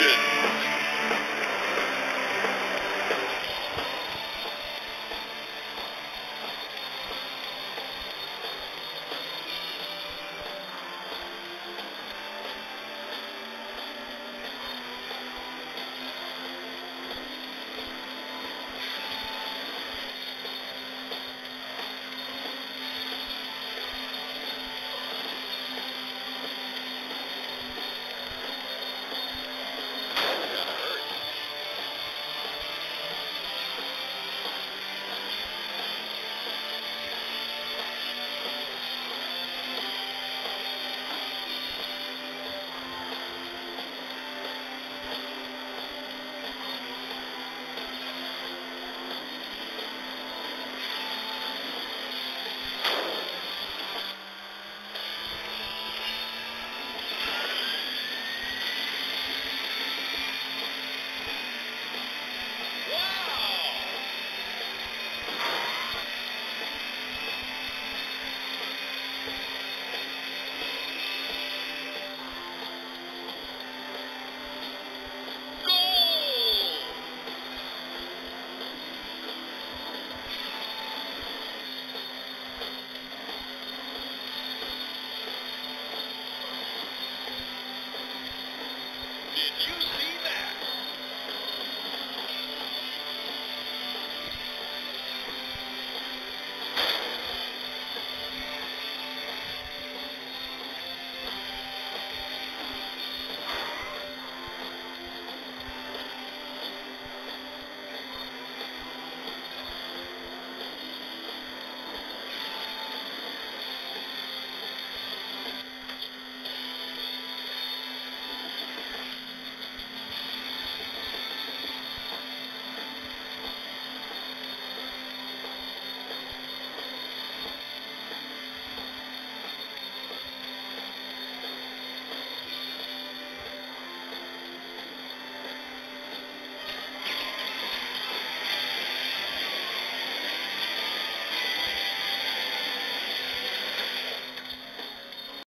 Vision. You see